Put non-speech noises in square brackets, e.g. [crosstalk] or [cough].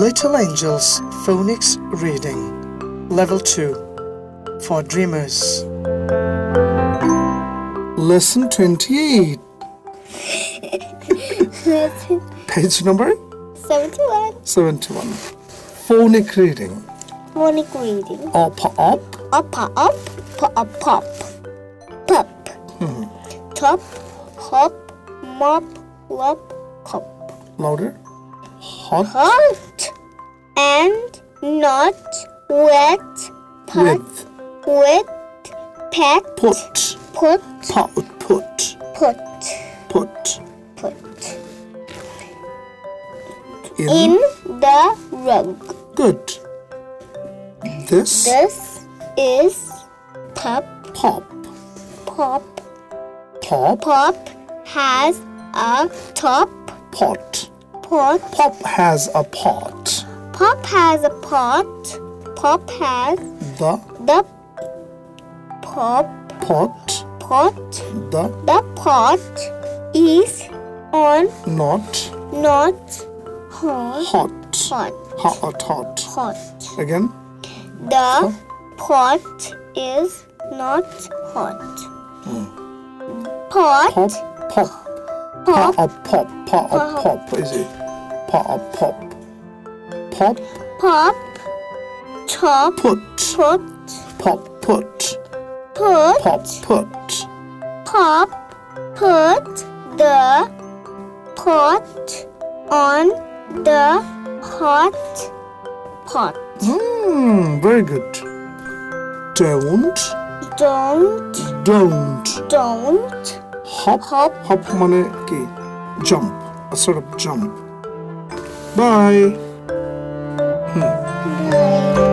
Little Angels Phonics Reading Level 2 for Dreamers. Lesson 28. [laughs] Page number 71. 71. Phonic reading. Phonic reading. Up, up, Up, up, pop, pop. Pop. Top, hop, mop, wop, cop. louder. Hot, Hot and not wet. Pot, with, wet, pet, put, put, pot, put, put, put. put. In. In the rug. Good. This, This is pop, pop, pop, pop, pop has a top pot. pot. Pop has a pot. Pop has a pot. Pop has The the pop pot, pot. the The pot is on not not hot. hot. Hot. Hot, hot. Hot. Again. The pot is not hot. Hmm. Pot. Pop, pop. Pop. Pop, pop, pop, pop. Is it? Pop, a pop. Pop, Pop. Top. put. Put. Pop, put. Put. Pop, put. Pop. Put the pot on the hot pot. Hmm, very good. Don't, Don't. don't. Don't. Hop, Hop. hop মানে কি? Jump, a sort of jump. Bye. 嗯。